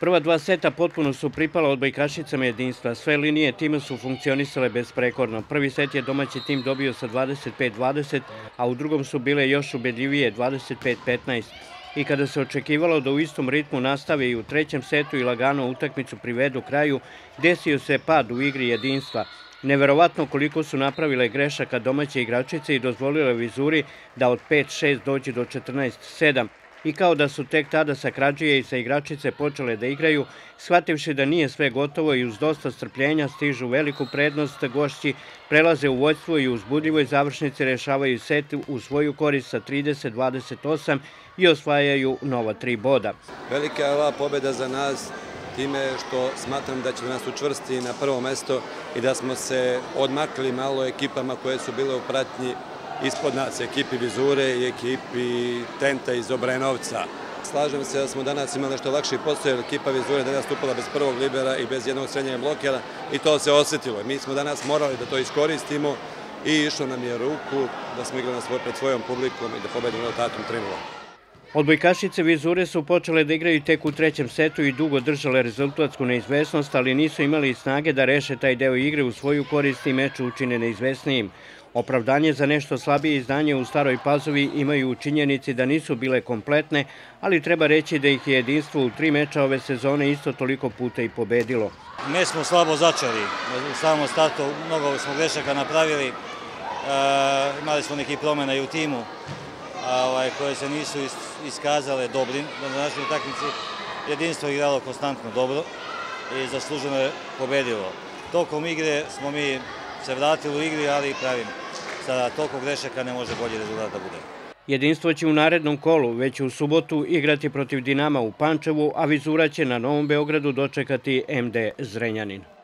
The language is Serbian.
Prva dva seta potpuno su pripala odbojkašicama jedinstva. Sve linije tima su funkcionisale besprekorno. Prvi set je domaći tim dobio sa 25-20, a u drugom su bile još ubedljivije 25-15. I kada se očekivalo da u istom ritmu nastave i u trećem setu i lagano utakmicu privedu kraju, desio se pad u igri jedinstva. Neverovatno koliko su napravile grešaka domaće igračice i dozvolile vizuri da od 5-6 dođe do 14-7, i kao da su tek tada sa krađije i sa igračice počele da igraju, shvativši da nije sve gotovo i uz dosta strpljenja stižu veliku prednost, gošći prelaze u vojstvo i u uzbudljivoj završnici rešavaju set u svoju korist sa 30-28 i osvajaju nova tri boda. Velika je ova pobeda za nas time što smatram da će nas učvrsti na prvo mesto i da smo se odmakli malo ekipama koje su bile u pratnji ispod nas, ekipi Vizure i ekipi Tenta iz Obrenovca. Slažem se da smo danas imali nešto lakši posao, jer ekipa Vizure danas stupala bez prvog libera i bez jednog srednjeg blokera i to se osetilo. Mi smo danas morali da to iskoristimo i išlo nam je ruku da smo igrali svoj, pred svojom publikom i da pobedimo rezultatom 3 Odbojkašice Vizure su počele da igraju tek u trećem setu i dugo držale rezultatsku neizvesnost, ali nisu imali snage da reše taj deo igre u svoju korist i meču učine neizvesnijim. Opravdanje za nešto slabije izdanje u Staroj Pazovi imaju u činjenici da nisu bile kompletne, ali treba reći da ih je jedinstvo u tri meča ove sezone isto toliko puta i pobedilo. Mi smo slabo začeli u samom startu, mnogo smo grešaka napravili, e, imali smo neki promena i u timu ovaj, koje se nisu iskazale dobrim na današnjoj takmici. Jedinstvo je igralo konstantno dobro i zasluženo je pobedilo. Tokom igre smo mi se vratili u igri, ali pravim, sa toliko grešaka ne može bolji rezultat da bude. Jedinstvo će u narednom kolu već u subotu igrati protiv Dinama u Pančevu, a Vizura će na Novom Beogradu dočekati MD Zrenjanin.